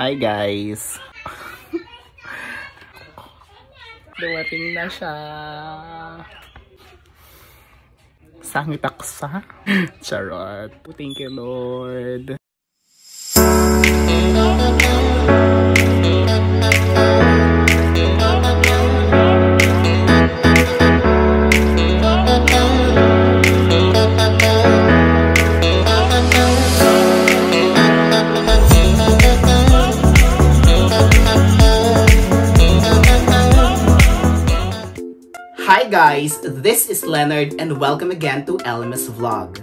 Hi guys! Dumating na siya. Sangit aksa. Charot. Thank you Lord. Guys, this is Leonard and welcome again to LMS Vlog.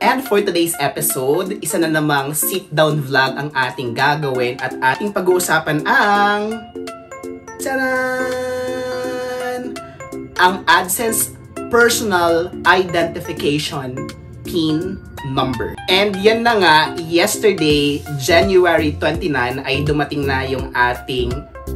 And for today's episode, isa na namang sit-down vlog ang ating gagawin at ating pag-uusapan ang... Charan! Ang AdSense Personal Identification PIN number. And yan na nga, yesterday, January 29, ay dumating na yung ating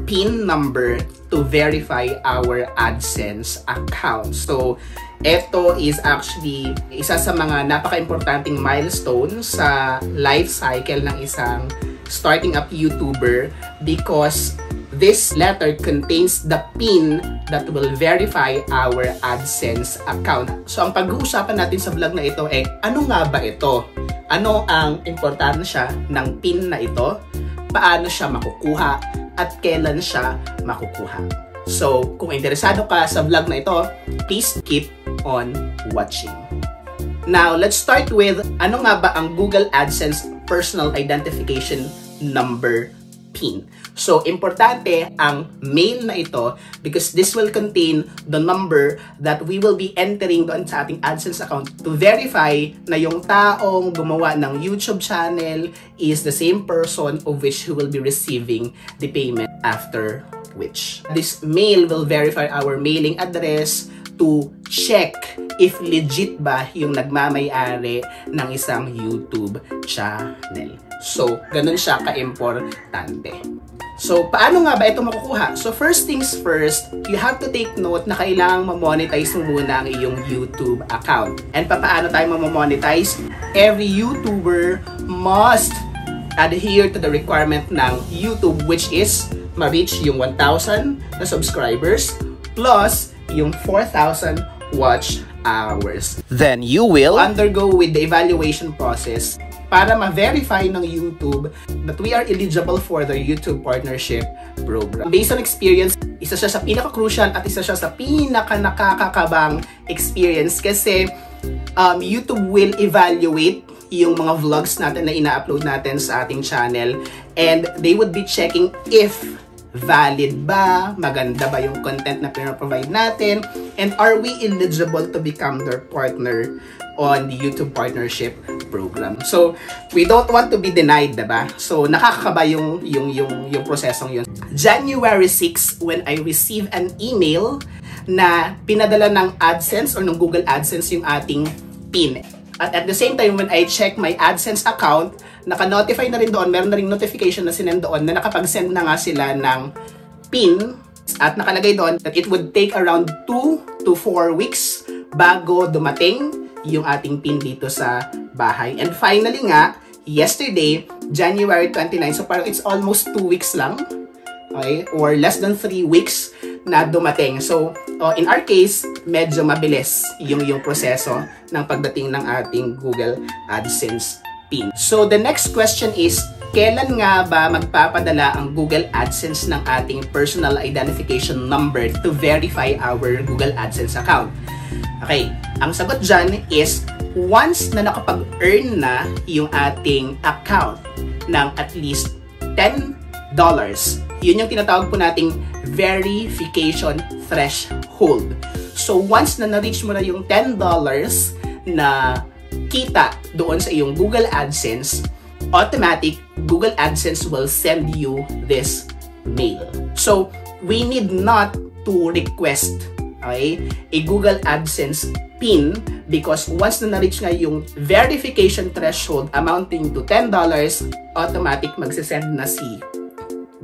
PIN number to verify our AdSense account. So, ito is actually isa sa mga napaka-importanting milestone sa life cycle ng isang starting up YouTuber because this letter contains the PIN that will verify our AdSense account. So, ang pag-uusapan natin sa vlog na ito ay ano nga ba ito? Ano ang importansya ng PIN na ito? Paano siya makukuha? At kailan siya makukuha? So, kung interesado ka sa vlog na ito, please keep on watching. Now, let's start with ano nga ba ang Google AdSense Personal Identification Number PIN. So, importante ang mail na ito because this will contain the number that we will be entering doon sa ating AdSense account to verify na yung taong gumawa ng YouTube channel is the same person of which who will be receiving the payment after which. This mail will verify our mailing address to check if legit ba yung nagmamayari ng isang YouTube channel. So, ganun siya ka-importante. So, paano nga ba ito makukuha? So, first things first, you have to take note na kailangang ma-monetize mo muna ang iyong YouTube account. And paano tayo ma-monetize? Every YouTuber must adhere to the requirement ng YouTube which is ma-reach yung 1,000 na subscribers plus yung 4,000 watch hours. Then you will Undergo with the evaluation process para ma-verify ng YouTube that we are eligible for the YouTube Partnership Program. Based on experience, isa siya sa pinaka-crucial at isa siya sa pinaka-nakakakabang experience kasi um, YouTube will evaluate yung mga vlogs natin na ina-upload natin sa ating channel and they would be checking if valid ba, maganda ba yung content na pinaprovide natin, and are we eligible to become their partner on the YouTube Partnership Program. So, we don't want to be denied, diba? So, nakakakaba yung, yung, yung, yung prosesong yun. January 6, when I receive an email na pinadala ng AdSense or ng Google AdSense yung ating PIN. At at the same time, when I check my AdSense account, naka-notify na rin doon, meron na rin notification na sinend doon na nakapag-send na nga sila ng PIN at nakalagay doon that it would take around 2 to 4 weeks bago dumating yung ating PIN dito sa bahay. And finally nga, yesterday, January 29, so parang it's almost 2 weeks lang, okay, or less than 3 weeks na dumating. So, uh, in our case, medyo mabilis yung yung proseso ng pagdating ng ating Google AdSense PIN. So, the next question is, kailan nga ba magpapadala ang Google AdSense ng ating personal identification number to verify our Google AdSense account? Okay, ang sagot dyan is once na nakapag-earn na yung ating account ng at least $10, yun yung tinatawag po nating verification threshold. So once na na-reach mo na yung $10 na kita doon sa iyong Google AdSense, automatic Google AdSense will send you this mail. So we need not to request okay, a Google AdSense PIN because once na na-reach nga yung verification threshold amounting to $10, automatic magsisend na si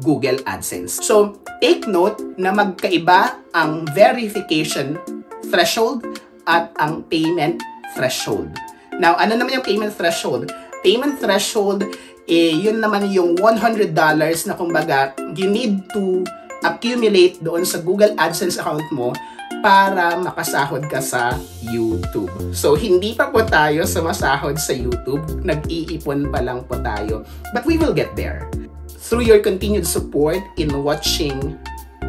Google AdSense. So, take note na magkaiba ang verification threshold at ang payment threshold. Now, ano naman yung payment threshold? Payment threshold eh, yun naman yung $100 na kumbaga, you need to accumulate doon sa Google AdSense account mo para makasahod ka sa YouTube. So, hindi pa po tayo sumasahod sa YouTube. Nag-iipon pa lang po tayo. But we will get there. Through your continued support in watching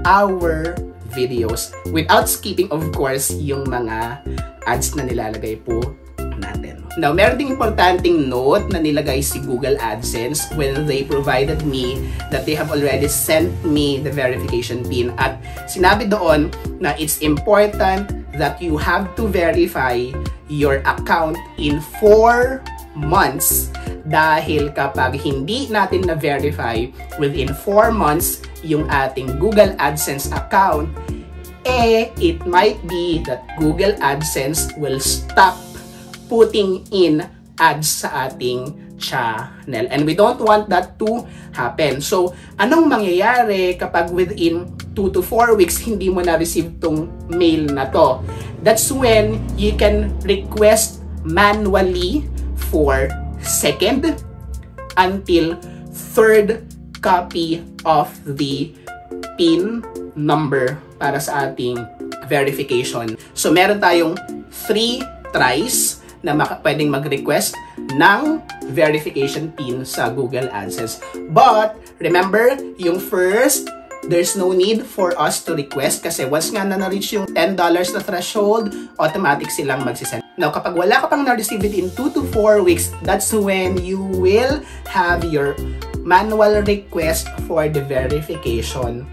our videos without skipping, of course, yung mga ads na nilalagay po natin. Now, meron ding importanteng note na nilagay si Google AdSense when they provided me that they have already sent me the verification PIN at sinabi doon na it's important that you have to verify your account in 4 months dahil kapag hindi natin na-verify within 4 months yung ating Google AdSense account, eh, it might be that Google AdSense will stop putting in ads sa ating channel. And we don't want that to happen. So, anong mangyayari kapag within 2 to 4 weeks hindi mo na-receive tong mail na to? That's when you can request manually for second until third copy of the PIN number para sa ating verification. So, meron tayong 3 tries na pwedeng mag-request ng verification PIN sa Google AdSense. But, remember, yung first, there's no need for us to request kasi once nga na na-reach yung $10 na threshold, automatic silang magsisend. Now, kapag wala ka pang na-receive it in 2 to 4 weeks, that's when you will have your manual request for the verification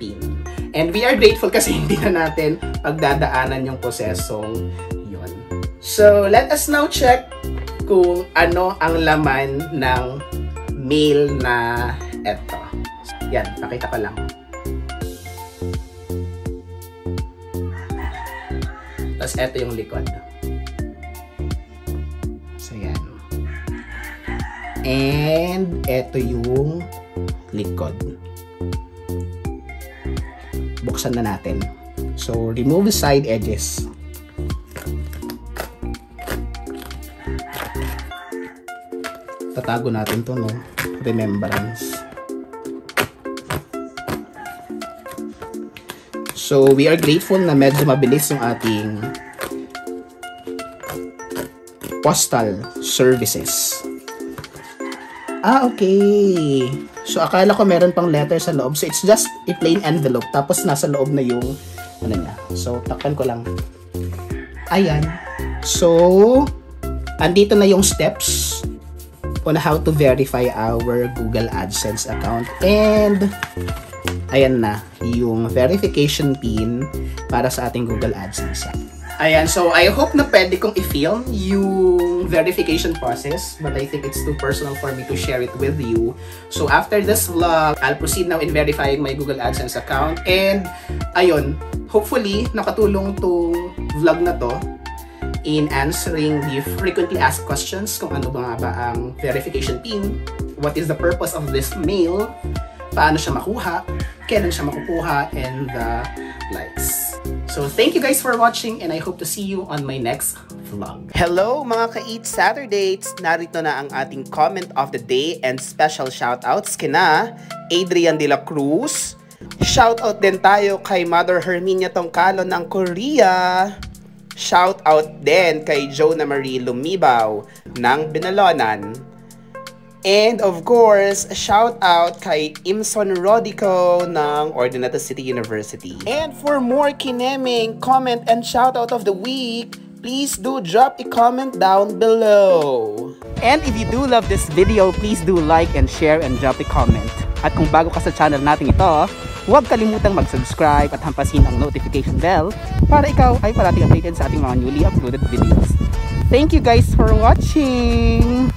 PIN. And we are grateful kasi hindi na natin pagdadaanan yung prosesong So, let us now check kung ano ang laman ng mail na eto. Yan, pakita ko lang. Tapos eto yung likod. So, yan. And eto yung likod. Buksan na natin. So, remove the side edges. Tatago natin to no? Remembrance. So we are grateful na medyo mabilis yung ating postal services. Ah okay. So akala ko meron pang letter sa loob. So it's just a plain envelope. Tapos nasa loob na yung ano niya. So takpan ko lang. Ayan. So andito na yung steps on how to verify our Google AdSense account. And, ayan na, yung verification PIN para sa ating Google AdSense. Ayan, so I hope na pwede kong i-film yung verification process but I think it's too personal for me to share it with you. So after this vlog, I'll proceed now in verifying my Google AdSense account and ayun, hopefully nakatulong tong vlog na to in answering the frequently asked questions kung ano ba nga ba ang verification PIN, what is the purpose of this mail, paano siya makuha, kailan siya makukuha, and the likes. So thank you guys for watching and I hope to see you on my next vlog. Hello mga ka-Eat Saturdays! Narito na ang ating comment of the day and special shoutouts kina Adrian De La Cruz, Shoutout din tayo kay Mother Herminia Tongkalo ng Korea. Shout out din kay Jonah Marie Lumibaw ng Binalonan. And of course, shout out kay Imson Rodico ng Ordinata City University. And for more kineming, comment and shout out of the week, please do drop a comment down below. And if you do love this video, please do like and share and drop a comment. At kung bago ka sa channel natin ito, Huwag kalimutang mag-subscribe at hampasin ang notification bell para ikaw ay parating updated sa ating mga newly uploaded videos. Thank you guys for watching!